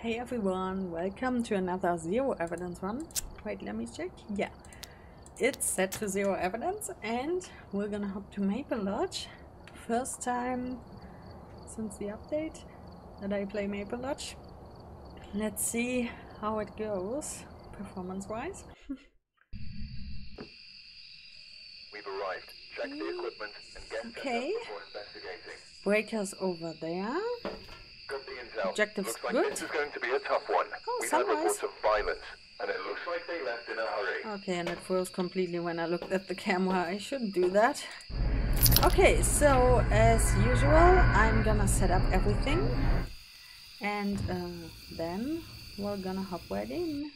Hey everyone, welcome to another zero evidence run. Wait, let me check. Yeah, it's set to zero evidence and we're gonna hop to Maple Lodge. First time since the update that I play Maple Lodge. Let's see how it goes performance wise. We've arrived. Check the equipment and get Okay. before investigating. Breakers over there. Got the intel. Objectives looks like good. this is going to be a tough one. Oh, had sunrise. reports of violence, and it looks like they left in a hurry. Okay, and it froze completely when I looked at the camera. I shouldn't do that. Okay, so as usual, I'm gonna set up everything. And uh, then we're gonna hop right in.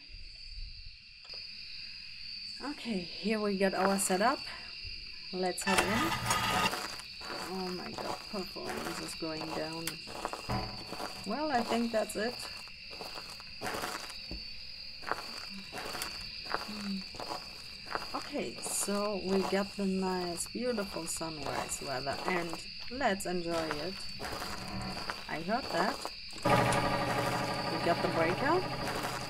Okay, here we got our setup. Let's head in. Oh my god, performance is going down. Well, I think that's it. Okay, so we got the nice, beautiful sunrise weather, and let's enjoy it. I heard that. We got the breakout.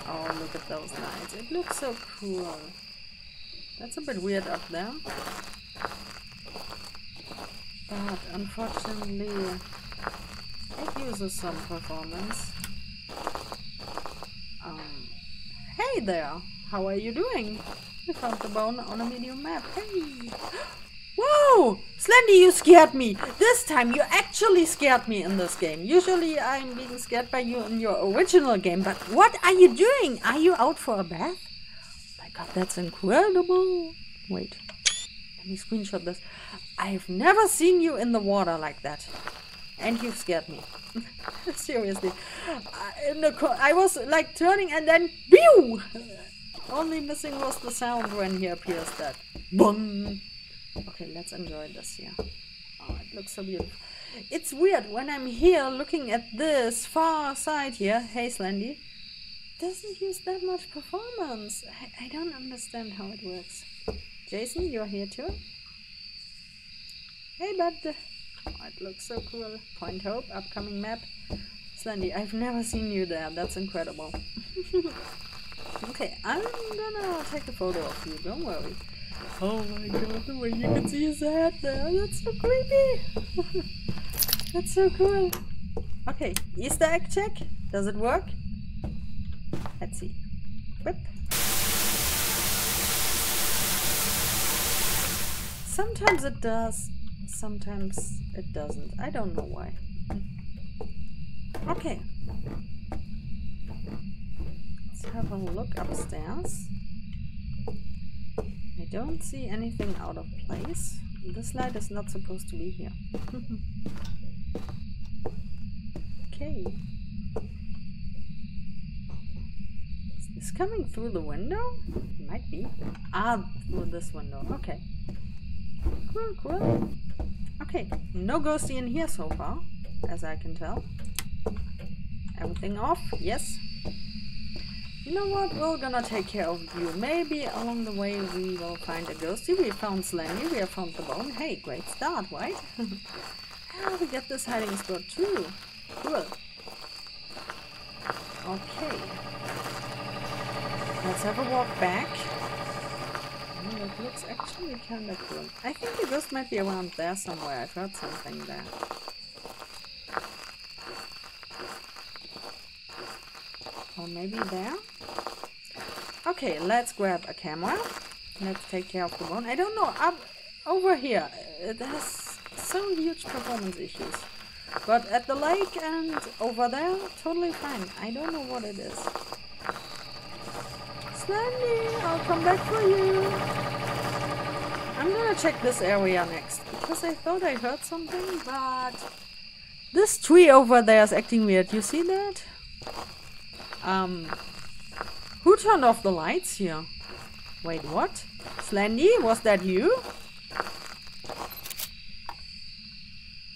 Oh, look at those lights. It looks so cool. That's a bit weird up there. But unfortunately, it uses some performance. Um, hey there! How are you doing? We found the bone on a medium map. Hey! Whoa! Slendy, you scared me! This time you actually scared me in this game. Usually I'm being scared by you in your original game, but what are you doing? Are you out for a bath? my god, that's incredible! Wait, let me screenshot this. I've never seen you in the water like that. And you scared me. Seriously. I, I was like turning and then pew! Only missing was the sound when he appears that. Boom! Okay, let's enjoy this here. Oh, it looks so beautiful. It's weird when I'm here looking at this far side here. Hey, Slendy. Doesn't use that much performance. I, I don't understand how it works. Jason, you're here too? Hey, bud. Oh, it looks so cool. Point Hope, upcoming map. Slendy, I've never seen you there. That's incredible. okay, I'm gonna take a photo of you. Don't worry. Oh my god, the way you can see his head there. That's so creepy. That's so cool. Okay, Easter egg check. Does it work? Let's see. Whip. Sometimes it does, sometimes it doesn't. I don't know why. Okay. Let's have a look upstairs. I don't see anything out of place. This light is not supposed to be here. okay. Is this coming through the window? Might be. Ah, through this window. Okay. Cool, cool. Okay, no ghosty in here so far, as I can tell. Everything off? Yes. You know what? We're gonna take care of you. Maybe along the way we will find a ghosty. We found Slendy, we have found the bone. Hey, great start, right? ah, we get this hiding spot too. Cool. Okay. Let's have a walk back. That looks actually kind of cool. I think the ghost might be around there somewhere. I've heard something there. Or maybe there? Okay, let's grab a camera. Let's take care of the bone. I don't know, up over here, it has so huge performance issues. But at the lake and over there, totally fine. I don't know what it is. Slendy, I'll come back for you. I'm gonna check this area next because I thought I heard something, but this tree over there is acting weird. You see that? Um, who turned off the lights here? Wait, what? Slendy, was that you?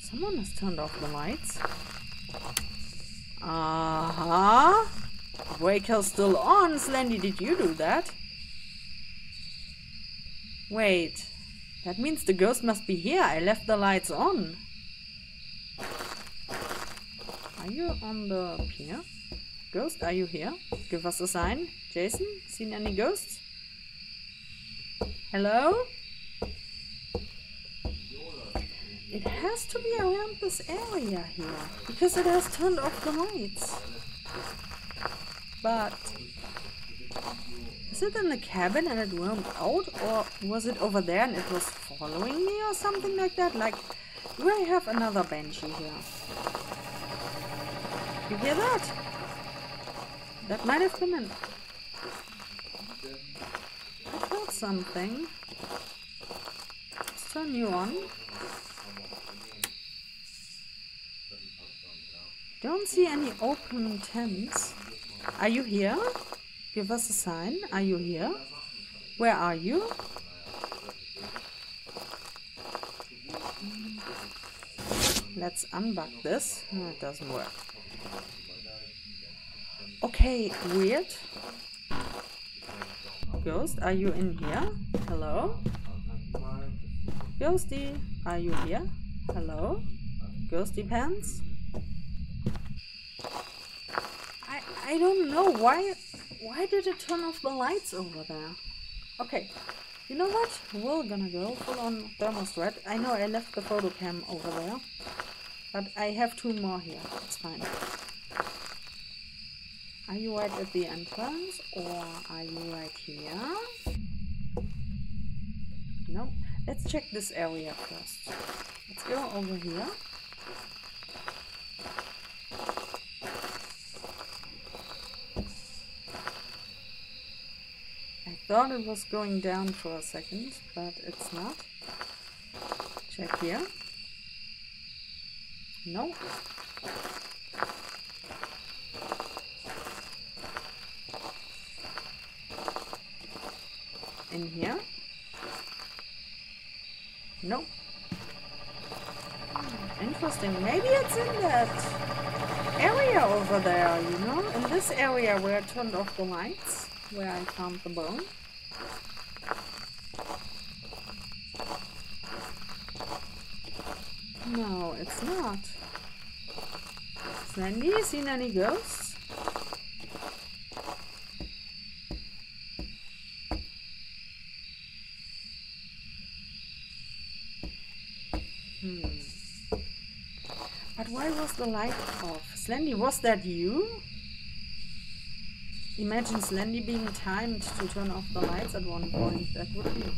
Someone has turned off the lights. Uh huh. Breaker's still on. Slendy, did you do that? Wait. That means the ghost must be here. I left the lights on. Are you on the pier? Ghost, are you here? Give us a sign. Jason, seen any ghosts? Hello? It has to be around this area here, because it has turned off the lights. But is it in the cabin and it roamed out, or was it over there and it was following me or something like that? Like, do I have another banshee here? You hear that? That might have been an... I heard something. Let's turn you on. Don't see any open tents. Are you here? Give us a sign. Are you here? Where are you? Let's unbug this. No, it doesn't work. Okay, weird. Ghost, are you in here? Hello? Ghosty, are you here? Hello? Ghosty Pants? I I don't know why why did it turn off the lights over there? Okay, you know what? We're gonna go full on thermostat. I know I left the photo cam over there, but I have two more here. It's fine. Are you right at the entrance or are you right here? No. Let's check this area first. Let's go over here. Thought it was going down for a second, but it's not. Check here. No. In here. Nope. Interesting. Maybe it's in that area over there, you know? In this area where I turned off the lights, where I found the bone. No, it's not. Slendy, seen any ghosts? Hmm. But why was the light off? Slendy, was that you? Imagine Slendy being timed to turn off the lights at one point. That would be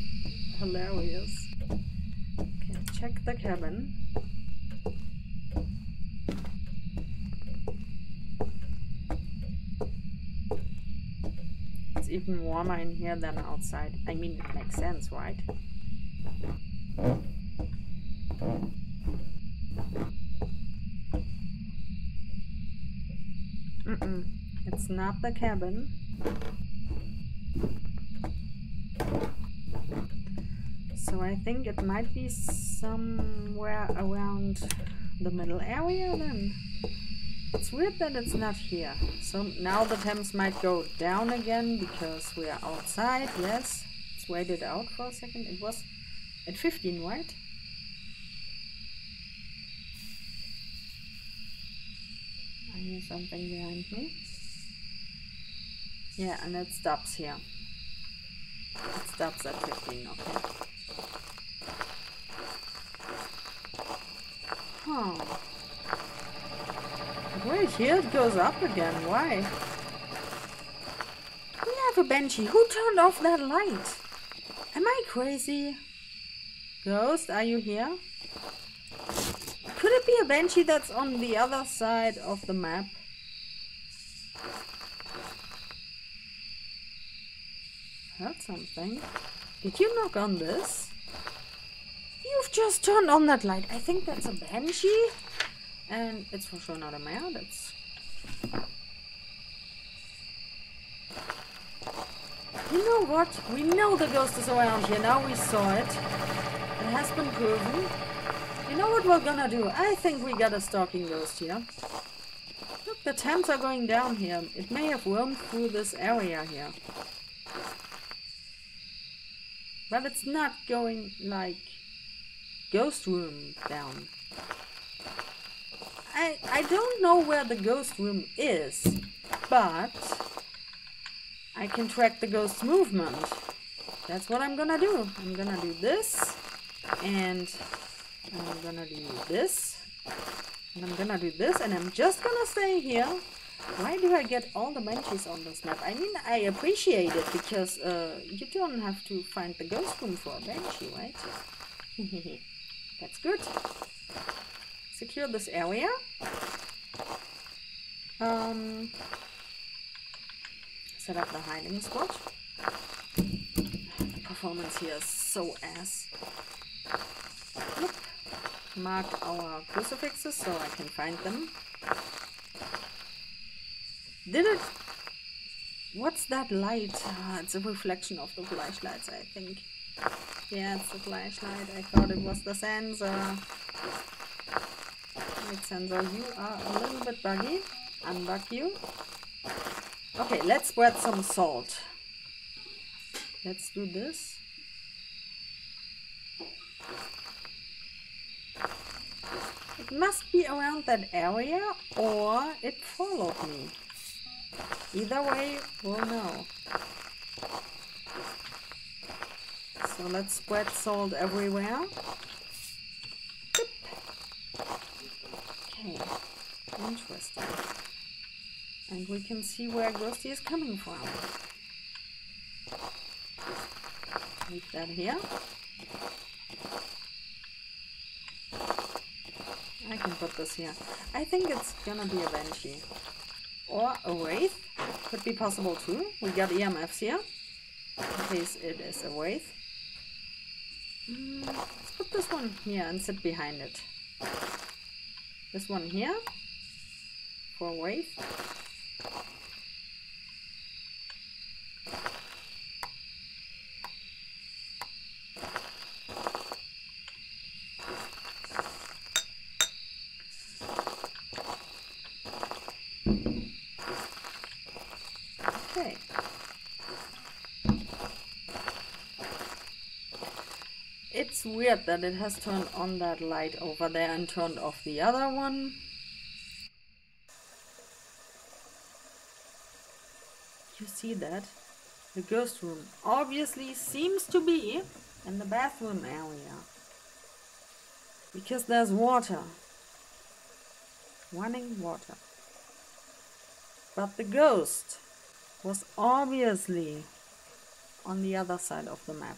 hilarious. Okay, check the cabin. It's even warmer in here than outside. I mean, it makes sense, right? Not the cabin. So I think it might be somewhere around the middle area then. It's weird that it's not here. So now the temps might go down again because we are outside, yes. Let's wait it out for a second. It was at 15, right? I hear something behind me. Yeah, and it stops here. It stops at 15, okay. Huh. Wait, here it goes up again. Why? We have a Banshee. Who turned off that light? Am I crazy? Ghost, are you here? Could it be a Banshee that's on the other side of the map? Heard something. Did you knock on this? You've just turned on that light. I think that's a Banshee. And it's for sure not a mare. That's... You know what? We know the ghost is around here. Now we saw it. It has been proven. You know what we're gonna do? I think we got a stalking ghost here. Look, the temps are going down here. It may have roamed through this area here. But it's not going like ghost room down. I, I don't know where the ghost room is. but I can track the ghost movement. That's what I'm gonna do. I'm gonna do this, and I'm gonna do this, and I'm gonna do this, and I'm just gonna stay here. Why do I get all the banshees on this map? I mean, I appreciate it because uh, you don't have to find the ghost room for a banshee, right? That's good. Secure this area. Um, set up the hiding spot. The performance here is so ass. Look. Mark our crucifixes so I can find them. Did it... What's that light? Ah, it's a reflection of the flashlights, I think. Yeah, it's the flashlight. I thought it was the sensor. Wait, sensor, you are a little bit buggy. Unbug you. Okay, let's spread some salt. Let's do this. It must be around that area or it followed me. Either way, we'll know. So let's spread salt everywhere. Okay, interesting. And we can see where Ghosty is coming from. Leave that here. I can put this here. I think it's gonna be a Banshee. Or a Wraith. Could be possible too. We got EMFs here. In case it is a Wraith. Mm, let's put this one here and sit behind it. This one here. For a Wraith. Okay. It's weird that it has turned on that light over there and turned off the other one. You see that? The ghost room obviously seems to be in the bathroom area. Because there's water. Running water. But the ghost was obviously on the other side of the map.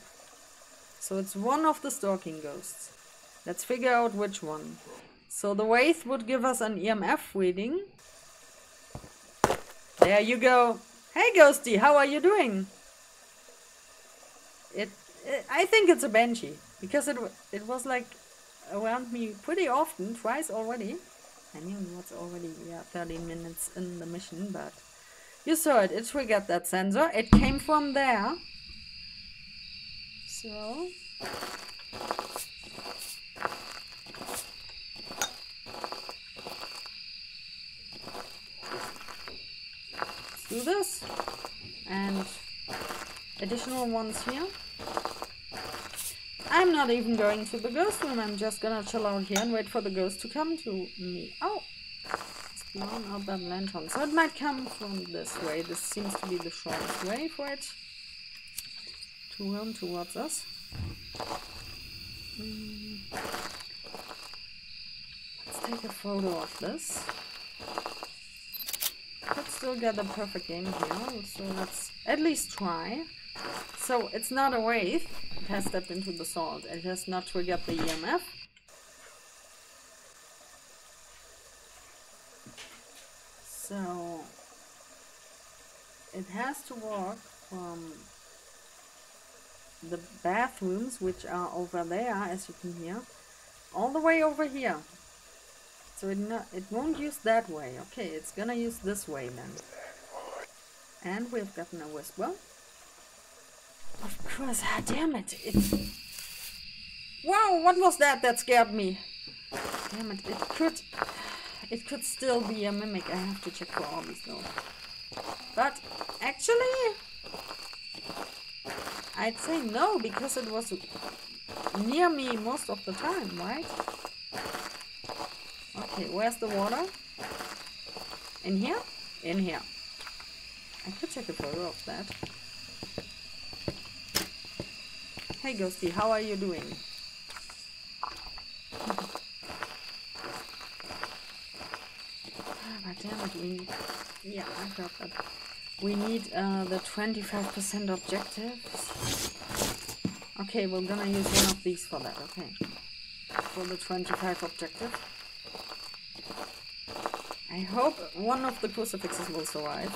So it's one of the stalking ghosts. Let's figure out which one. So the Wraith would give us an EMF reading. There you go. Hey Ghosty, how are you doing? It, it I think it's a Banshee. Because it, it was like around me pretty often, twice already. I it was already yeah, 13 minutes in the mission, but you saw it, it triggered that sensor. It came from there. So. Let's do this. And additional ones here. I'm not even going to the ghost room. I'm just gonna chill out here and wait for the ghost to come to me. Oh! It's blown out that lantern. So it might come from this way. This seems to be the shortest way for it run towards us. Mm. Let's take a photo of this. Could still get a perfect game here, so let's at least try. So it's not a wraith, it has stepped into the salt, it has not triggered the EMF. So it has to walk from the bathrooms, which are over there, as you can hear, all the way over here. So it, it won't use that way. Okay, it's gonna use this way then. And we've gotten a whisper. Of course, ah, damn it. it. Wow, what was that that scared me? Damn it, it could... It could still be a mimic. I have to check for orbs though. But, actually... I'd say no, because it was near me most of the time, right? Okay, where's the water? In here? In here. I could take a photo of that. Hey Ghosty, how are you doing? Ah, damn it, we Yeah, I got that. We need uh, the 25% objectives. Okay, we're gonna use one of these for that, okay. For the 25 objective. I hope one of the crucifixes will survive.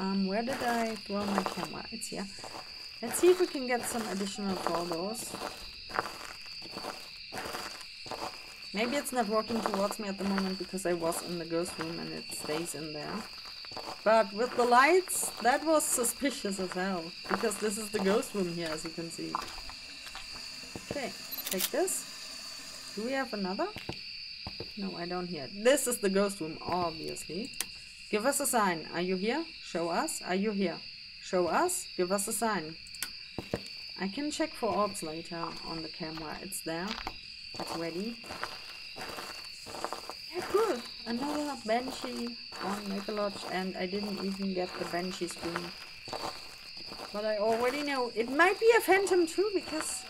Um, where did I throw my camera? It's here. Let's see if we can get some additional photos. Maybe it's not working towards me at the moment because I was in the ghost room and it stays in there. But with the lights, that was suspicious as hell. Because this is the ghost room here, as you can see. Okay, take this. Do we have another? No, I don't hear. This is the ghost room, obviously. Give us a sign. Are you here? Show us. Are you here? Show us. Give us a sign. I can check for orbs later on the camera. It's there. It's ready. Yeah, cool. Another Banshee on Maple Lodge and I didn't even get the Banshee screen. But I already know it might be a Phantom too because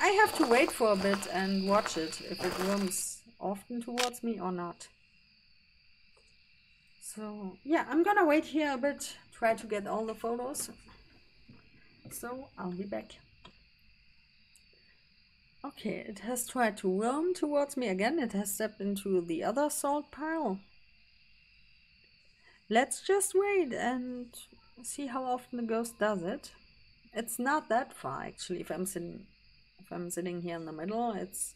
I have to wait for a bit and watch it if it roams often towards me or not. So yeah, I'm gonna wait here a bit, try to get all the photos. So I'll be back. Okay, it has tried to roam towards me again. It has stepped into the other salt pile. Let's just wait and see how often the ghost does it. It's not that far actually. If I'm sitting, if I'm sitting here in the middle, it's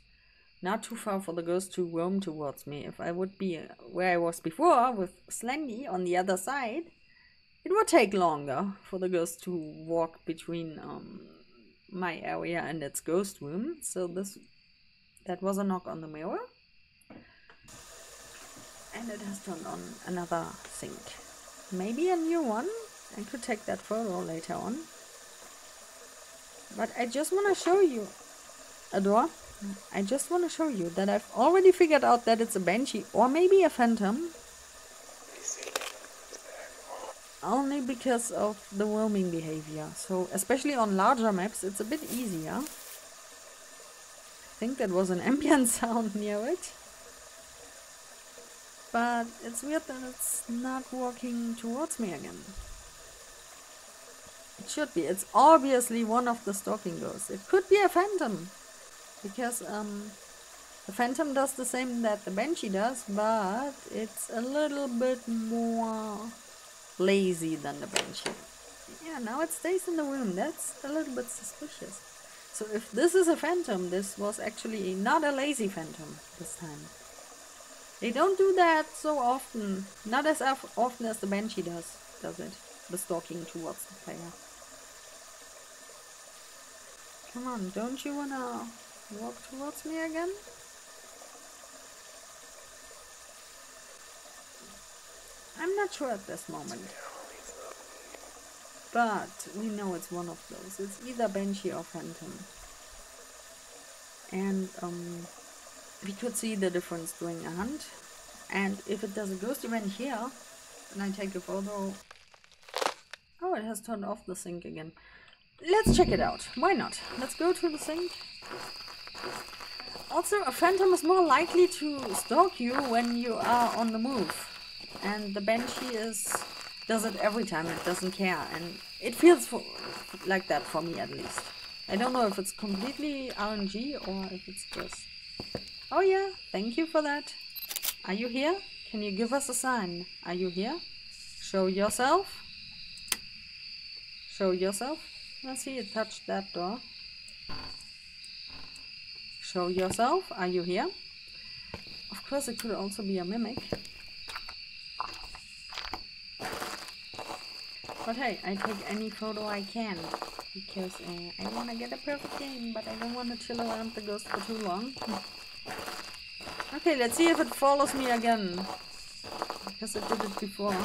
not too far for the ghost to roam towards me. If I would be where I was before with Slendy on the other side, it would take longer for the ghost to walk between um, my area and its ghost room. So this that was a knock on the mirror. And it has turned on another sink. Maybe a new one? I could take that photo later on. But I just want to show you, Adore, I just want to show you that I've already figured out that it's a Banshee or maybe a Phantom. Only because of the roaming behavior. So especially on larger maps it's a bit easier. I think that was an ambient sound near it. But it's weird that it's not walking towards me again. It should be. It's obviously one of the stalking ghosts. It could be a phantom. Because um, the phantom does the same that the banshee does, but it's a little bit more lazy than the banshee. Yeah, now it stays in the room. That's a little bit suspicious. So if this is a phantom, this was actually not a lazy phantom this time. They don't do that so often. Not as often as the Banshee does, does it? The stalking towards the player. Come on, don't you wanna walk towards me again? I'm not sure at this moment. But we know it's one of those. It's either Banshee or Phantom. And um, we could see the difference during a hunt. And if it does a ghost event here, and I take a photo... Oh, it has turned off the sink again. Let's check it out. Why not? Let's go to the sink. Also, a phantom is more likely to stalk you when you are on the move. And the Banshee is does it every time, it doesn't care. And it feels for, like that for me at least. I don't know if it's completely RNG or if it's just Oh yeah, thank you for that. Are you here? Can you give us a sign? Are you here? Show yourself. Show yourself. Let's see you touch that door. Show yourself. Are you here? Of course it could also be a mimic. But hey, I take any photo I can because uh, I want to get a perfect game, but I don't want to chill around the ghost for too long. Okay, let's see if it follows me again. Because it did it before.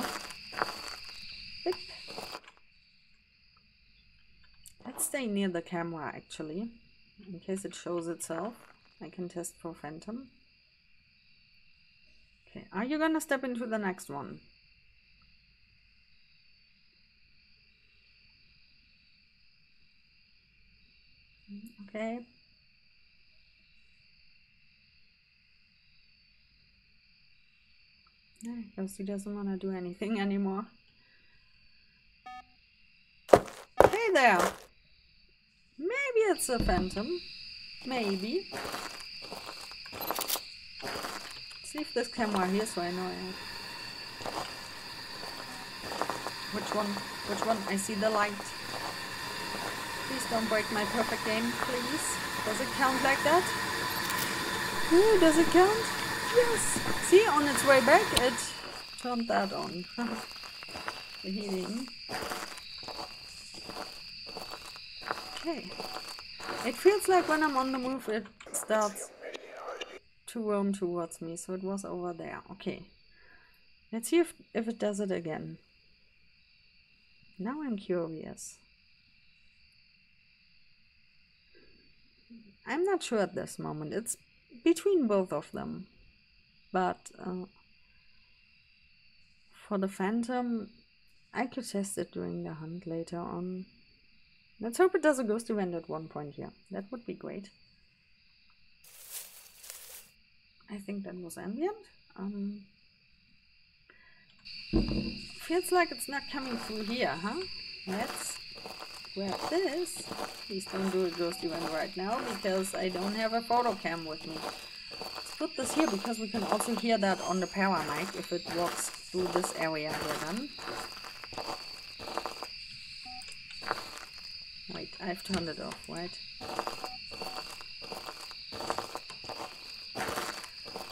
Let's stay near the camera actually. In case it shows itself. I can test for phantom. Okay, are you gonna step into the next one? Okay, Yeah, Ghosty doesn't want to do anything anymore. Hey there! Maybe it's a phantom. Maybe. Let's leave this camera here so I know I Which one? Which one? I see the light. Please don't break my perfect game, please. Does it count like that? Ooh, does it count? Yes! See, on its way back, it turned that on. the heating. Okay. It feels like when I'm on the move, it starts to roam towards me, so it was over there. Okay. Let's see if, if it does it again. Now I'm curious. I'm not sure at this moment. It's between both of them. But uh, for the Phantom, I could test it during the hunt later on. Let's hope it does a ghost event at one point here. That would be great. I think that was ambient. Um, feels like it's not coming through here, huh? Let's grab this. Please don't do a ghost event right now because I don't have a photo cam with me. Put this here because we can also hear that on the power mic if it walks through this area then. Wait, I've turned it off, right?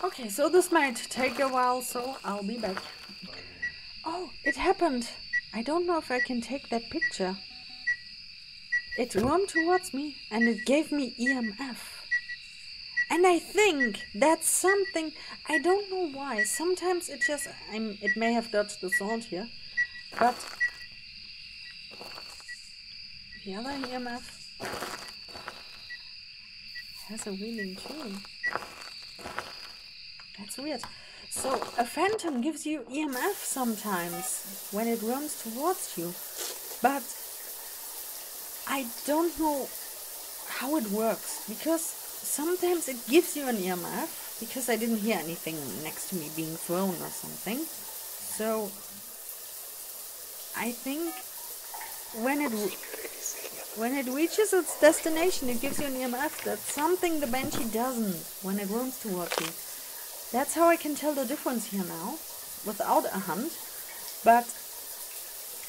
Okay, so this might take a while, so I'll be back. Oh, it happened! I don't know if I can take that picture. It roamed towards me and it gave me EMF. And I think that's something, I don't know why. Sometimes it just, I'm, it may have dodged the salt here, but the other EMF has a reading too. That's weird. So a phantom gives you EMF sometimes when it runs towards you, but I don't know how it works because sometimes it gives you an EMF because I didn't hear anything next to me being thrown or something. So I think when it when it reaches its destination, it gives you an EMF. That's something the Banshee doesn't when it runs towards you. That's how I can tell the difference here now, without a hunt. But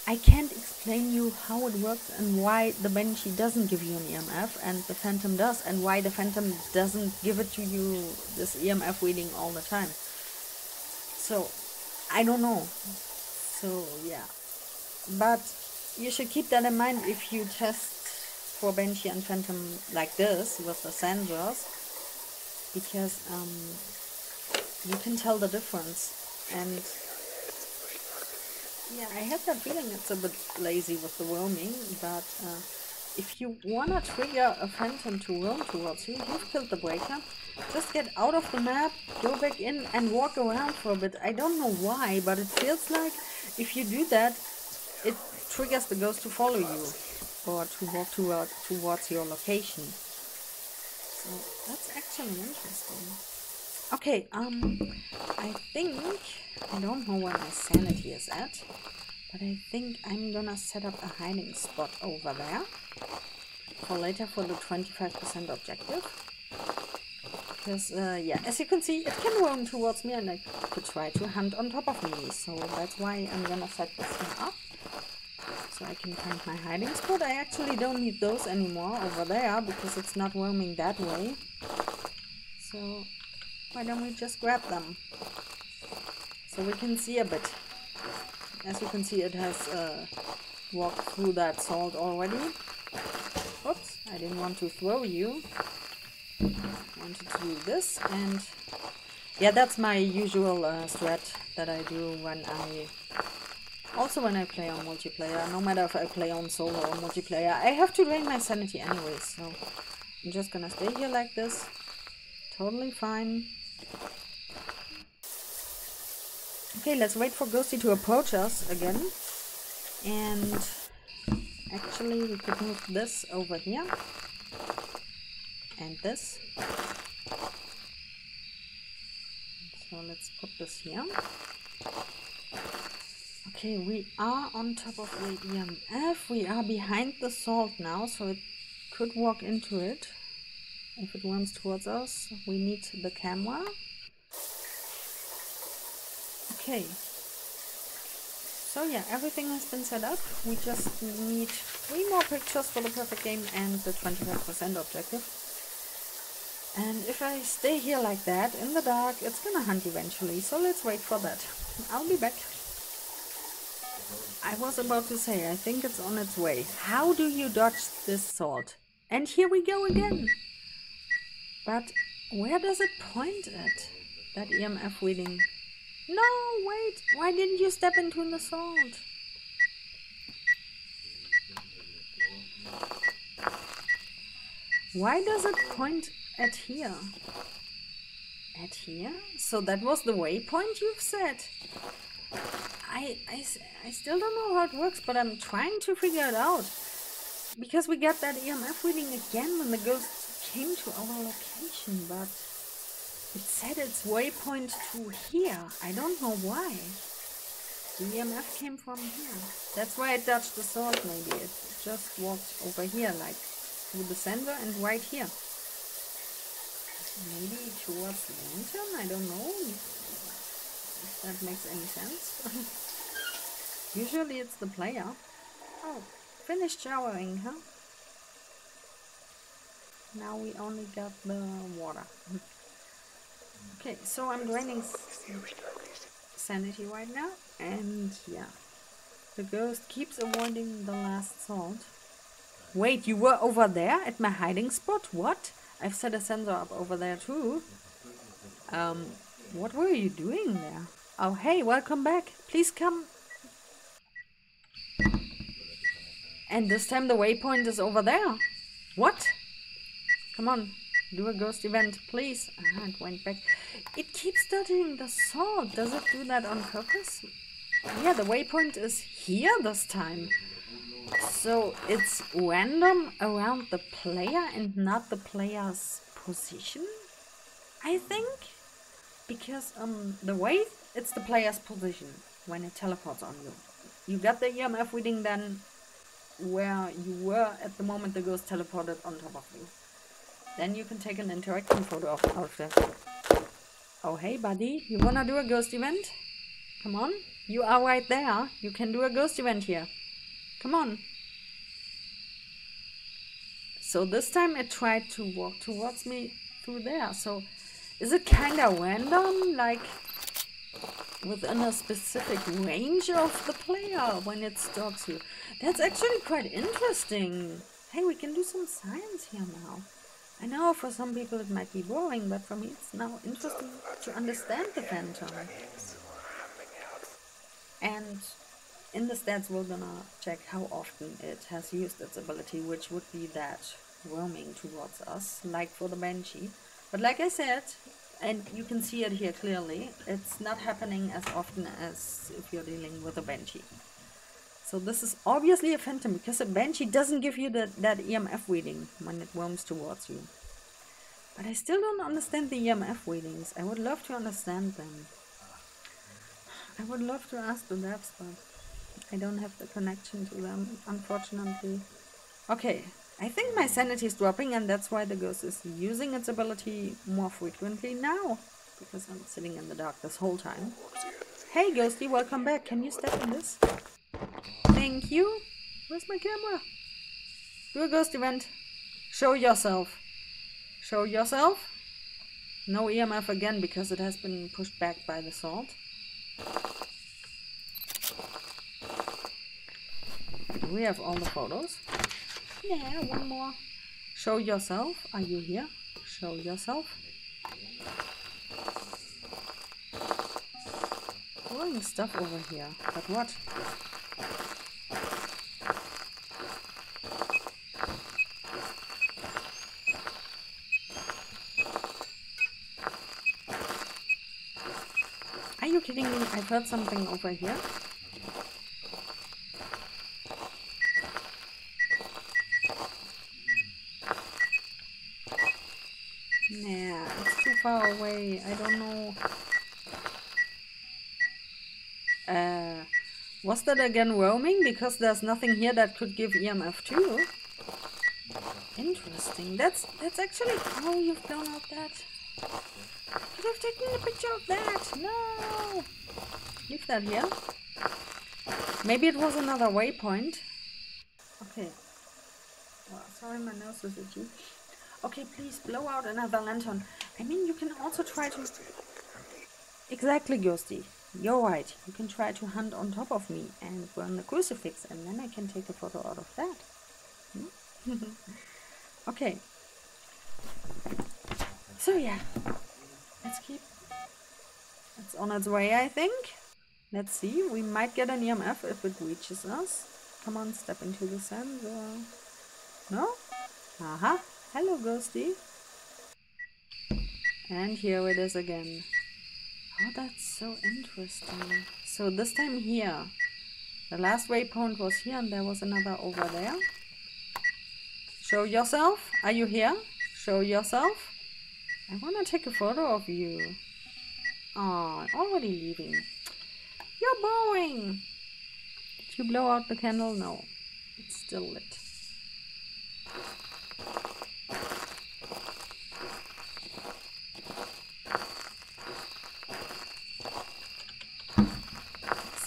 I can't explain you how it works and why the Banshee doesn't give you an EMF and the Phantom does, and why the Phantom doesn't give it to you, this EMF reading all the time. So, I don't know. So, yeah. But you should keep that in mind if you test for Banshee and Phantom like this with the sensors because um, you can tell the difference and yeah I have that feeling it's a bit lazy with the roaming but uh, if you wanna trigger a phantom to roam towards you you've killed the breaker just get out of the map go back in and walk around for a bit I don't know why but it feels like if you do that it triggers the ghost to follow you or to walk toward, towards your location. So that's actually interesting. Okay, um, I think, I don't know where my sanity is at, but I think I'm gonna set up a hiding spot over there for later for the 25% objective. Because, uh, yeah, as you can see, it can roam towards me and I could try to hunt on top of me, so that's why I'm gonna set this one up so I can find my hiding spot. I actually don't need those anymore over there because it's not roaming that way. So why don't we just grab them? So we can see a bit. As you can see it has uh, walked through that salt already. Oops, I didn't want to throw you. I wanted to do this and yeah that's my usual uh, strat that I do when I also when I play on multiplayer, no matter if I play on solo or multiplayer, I have to drain my sanity anyway, so I'm just gonna stay here like this. Totally fine. Okay, let's wait for Ghosty to approach us again. And actually we could move this over here. And this. So let's put this here. Okay, we are on top of the EMF. We are behind the salt now, so it could walk into it. If it runs towards us, we need the camera. Okay. So yeah, everything has been set up. We just need three more pictures for the perfect game and the 25% objective. And if I stay here like that in the dark, it's gonna hunt eventually. So let's wait for that. I'll be back. I was about to say, I think it's on its way. How do you dodge this salt? And here we go again. But where does it point at? That EMF reading. No, wait. Why didn't you step into the salt? Why does it point at here? At here? So that was the waypoint you've set? I, I, I still don't know how it works, but I'm trying to figure it out. Because we got that EMF reading again when the ghost came to our location, but it said its waypoint to here. I don't know why. The EMF came from here. That's why it dodged the sword, maybe. It just walked over here, like through the center and right here. Maybe towards the lantern? I don't know if that makes any sense. Usually it's the player. Oh, finished showering, huh? Now we only got the water. okay, so I'm draining sanity right now, and yeah. The ghost keeps avoiding the last salt. Wait, you were over there at my hiding spot? What? I've set a sensor up over there too. Um, what were you doing there? Oh, hey, welcome back. Please come. And this time the waypoint is over there. What? Come on, do a ghost event, please. Ah, it went back. It keeps dodging the salt. Does it do that on purpose? Yeah, the waypoint is here this time. So it's random around the player and not the player's position, I think. Because um, the wave, it's the player's position when it teleports on you. You got the EMF reading then where you were at the moment the ghost teleported on top of you. Then you can take an interacting photo of, of that. Oh hey buddy, you wanna do a ghost event? Come on, you are right there. You can do a ghost event here. Come on. So this time it tried to walk towards me through there. So is it kind of random? Like within a specific range of the player when it stalks you? That's actually quite interesting. Hey, we can do some science here now. I know for some people it might be boring, but for me it's now interesting to understand the phantom. And in the stats we're gonna check how often it has used its ability, which would be that roaming towards us, like for the Banshee. But like I said, and you can see it here clearly, it's not happening as often as if you're dealing with a Banshee. So this is obviously a Phantom, because a Banshee doesn't give you that, EMF reading when it roams towards you. But I still don't understand the EMF readings. I would love to understand them. I would love to ask the devs, but I don't have the connection to them, unfortunately. Okay, I think my sanity is dropping and that's why the ghost is using its ability more frequently now. Because I'm sitting in the dark this whole time. Hey Ghosty, welcome back. Can you step in this? Thank you. Where's my camera? Do a ghost event. Show yourself. Show yourself. No EMF again because it has been pushed back by the salt. Do we have all the photos? Yeah, one more. Show yourself. Are you here? Show yourself. Glowing stuff over here. But what? Are you kidding me? I've heard something over here. Nah, it's too far away. I don't know. Uh, was that again roaming? Because there's nothing here that could give EMF too. Interesting. That's that's actually oh you've blown out that. Could have taken a picture of that. No. Leave that here. Maybe it was another waypoint. Okay. Well, sorry, my nose is itchy. Okay, please blow out another lantern. I mean, you can also try to. Exactly, Ghosty. You're right. You can try to hunt on top of me and burn the crucifix, and then I can take a photo out of that. Hmm? okay. So, yeah. Let's keep. It's on its way, I think. Let's see. We might get an EMF if it reaches us. Come on, step into the sensor. No? Aha. Hello, Ghosty. And here it is again. Oh, that's so interesting. So this time here. The last waypoint was here and there was another over there. Show yourself. Are you here? Show yourself. I want to take a photo of you. Oh, already leaving. You're boring. Did you blow out the candle? No. It's still lit.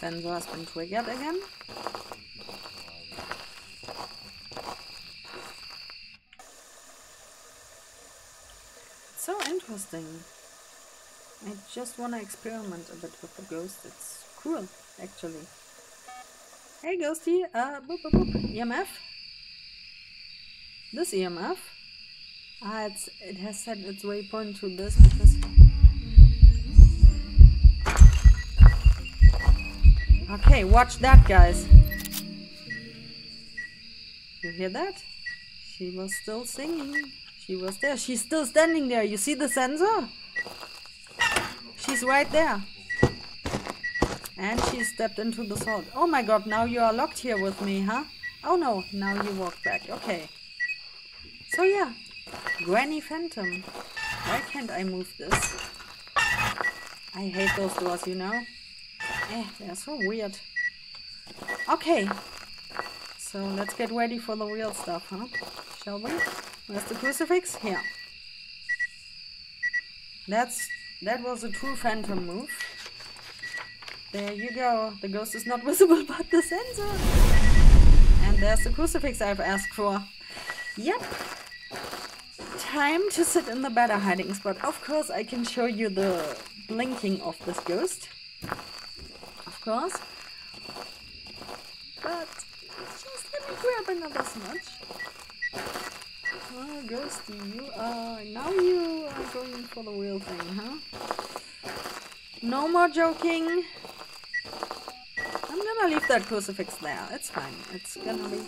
Has been triggered again. So interesting. I just want to experiment a bit with the ghost. It's cool, actually. Hey, ghosty. Uh, boop, boop, boop. EMF? This EMF? Ah, it's, it has set its waypoint to this because... Okay, watch that, guys. You hear that? She was still singing. She was there. She's still standing there. You see the sensor? She's right there. And she stepped into the salt. Oh my god, now you are locked here with me, huh? Oh no, now you walk back. Okay. So yeah, Granny Phantom. Why can't I move this? I hate those doors, you know? Eh, they're so weird. Okay. So let's get ready for the real stuff, huh? Shall we? Where's the crucifix? Here. That's that was a true phantom move. There you go. The ghost is not visible, but the sensor. And there's the crucifix I've asked for. Yep. Time to sit in the better hiding spot. Of course, I can show you the blinking of this ghost. Course. But just let me grab another smudge. Oh, ghosty, you are... Now you are going for the real thing, huh? No more joking. I'm gonna leave that crucifix there. It's fine. It's gonna be...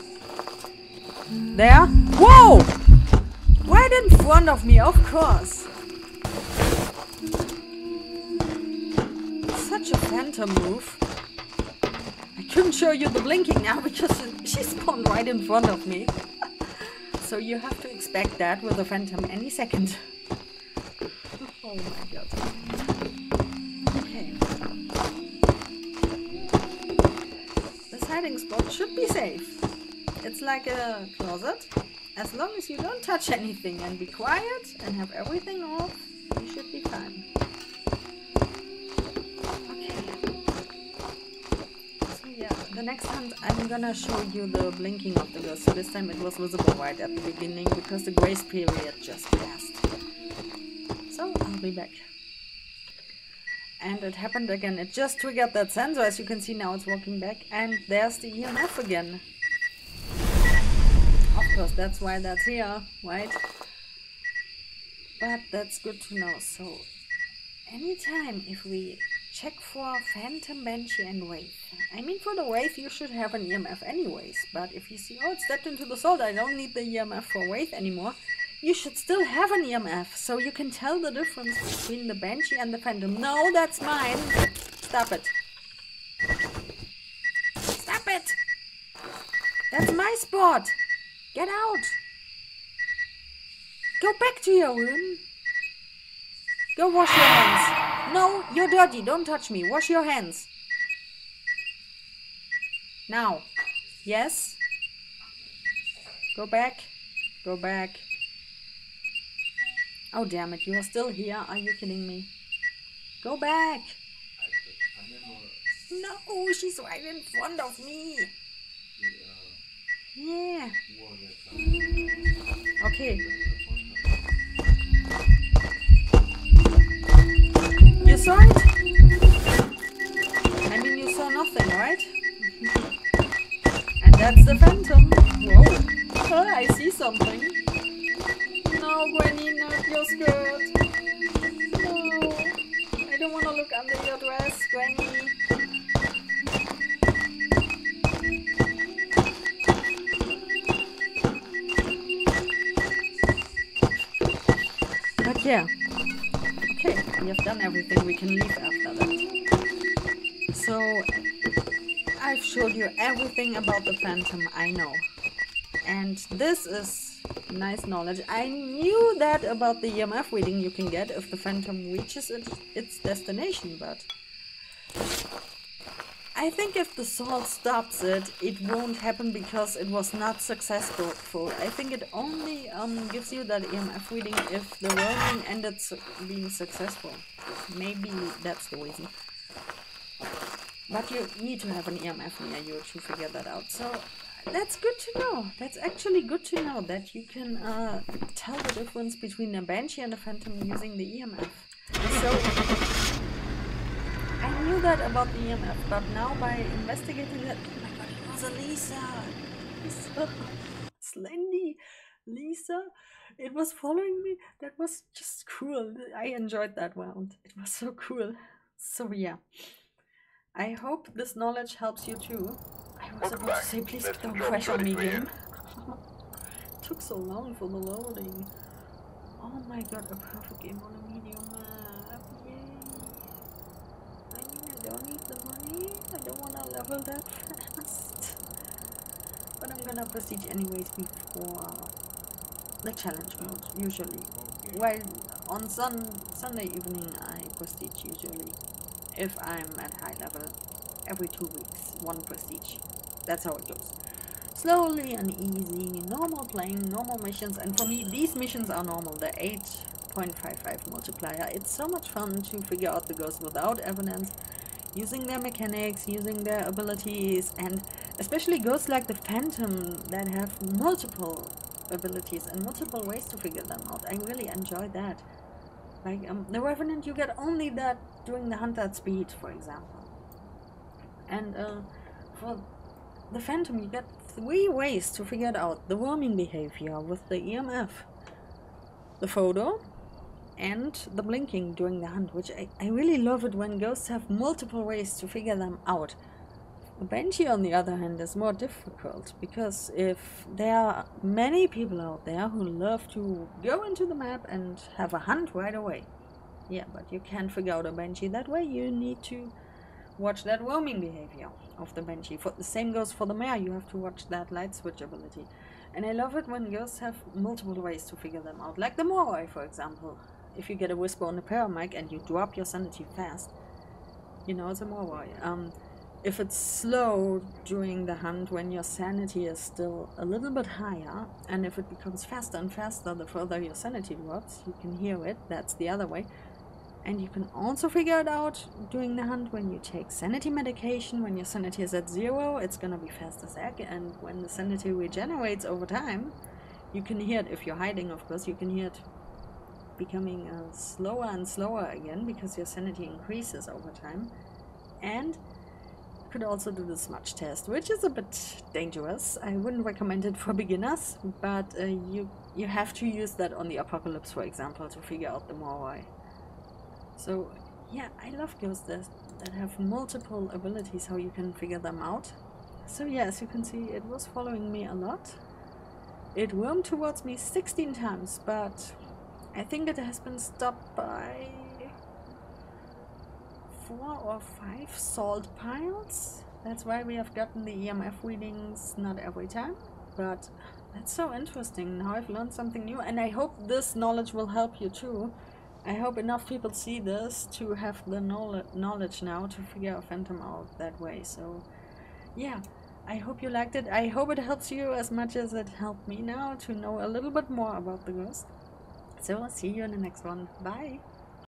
There? Whoa! Right in front of me, of course. Such a phantom move. Couldn't show you the blinking now because she spawned right in front of me. so you have to expect that with a phantom any second. oh my god. Okay. This hiding spot should be safe. It's like a closet. As long as you don't touch anything and be quiet and have everything off, you should be fine. The next time I'm gonna show you the blinking of the ghost. So this time it was visible right at the beginning because the grace period just passed. So I'll be back. And it happened again. It just triggered that sensor. As you can see now it's walking back. And there's the EMF again. Of course, that's why that's here, right? But that's good to know. So, anytime if we check for Phantom, Banshee and Wraith. I mean, for the Wraith you should have an EMF anyways. But if you see, oh, it stepped into the salt, I don't need the EMF for Wraith anymore. You should still have an EMF, so you can tell the difference between the Banshee and the Phantom. No, that's mine. Stop it. Stop it! That's my spot! Get out! Go back to your room! Go wash your hands. No, you're dirty. Don't touch me. Wash your hands. Now. Yes? Go back. Go back. Oh, damn it. You are still here. Are you kidding me? Go back. No, she's right in front of me. Yeah. Okay. Saw it? I mean, you saw nothing, right? and that's the phantom. Whoa. Oh, I see something. No, Gwenny, not your skirt. No. I don't want to look under your dress, Gwenny. We have done everything we can leave after that. So, I've showed you everything about the Phantom I know. And this is nice knowledge. I knew that about the EMF reading you can get if the Phantom reaches it, its destination, but I think if the salt stops it, it won't happen because it was not successful. I think it only um, gives you that EMF reading if the rolling ended su being successful. Maybe that's the reason. But you need to have an EMF near you to figure that out. So that's good to know. That's actually good to know that you can uh, tell the difference between a Banshee and a Phantom using the EMF. So knew that about the EMF, but now by investigating that, oh my god, it was a Lisa! Lisa! Slendy! Lisa! It was following me. That was just cool. I enjoyed that round. It was so cool. So yeah. I hope this knowledge helps you too. I was Welcome about back. to say, please There's don't crash on me game. Took so long for the loading. Oh my god, a perfect game on a medium map. Yay. I mean, I don't need the money. I don't want to level that fast. But I'm gonna proceed anyways before the challenge mode, usually. Well, on sun Sunday evening, I prestige usually. If I'm at high level, every two weeks, one prestige. That's how it goes. Slowly and easy, normal playing, normal missions, and for me, these missions are normal. The 8.55 multiplier. It's so much fun to figure out the ghosts without evidence, using their mechanics, using their abilities, and especially ghosts like the Phantom that have multiple abilities and multiple ways to figure them out. I really enjoy that. Like um, the Revenant, you get only that during the hunt at speed, for example. And uh, for the Phantom, you get three ways to figure it out. The worming behavior with the EMF, the photo, and the blinking during the hunt, which I, I really love it when ghosts have multiple ways to figure them out. Banshee, on the other hand, is more difficult because if there are many people out there who love to go into the map and have a hunt right away. Yeah, but you can't figure out a Banshee that way. You need to watch that roaming behavior of the Banshee. For, the same goes for the Mare. You have to watch that light switch ability. And I love it when ghosts have multiple ways to figure them out. Like the Moroi, for example. If you get a whisper on a mic and you drop your sanity fast, you know it's a Moroi. Um, if it's slow during the hunt when your sanity is still a little bit higher, and if it becomes faster and faster the further your sanity drops, you can hear it, that's the other way. And you can also figure it out during the hunt when you take sanity medication. When your sanity is at zero, it's gonna be fast as heck, and when the sanity regenerates over time, you can hear it. If you're hiding, of course, you can hear it becoming uh, slower and slower again because your sanity increases over time. And you could also do the smudge test, which is a bit dangerous. I wouldn't recommend it for beginners, but uh, you you have to use that on the apocalypse, for example, to figure out the Moroi. So yeah, I love ghosts that, that have multiple abilities, how you can figure them out. So yeah, as you can see, it was following me a lot. It wormed towards me 16 times, but I think it has been stopped by four or five salt piles. That's why we have gotten the EMF readings not every time, but that's so interesting. Now I've learned something new, and I hope this knowledge will help you too I hope enough people see this to have the knowl- knowledge now to figure a phantom out that way. So, yeah, I hope you liked it. I hope it helps you as much as it helped me now to know a little bit more about the ghost. So, I'll see you in the next one. Bye.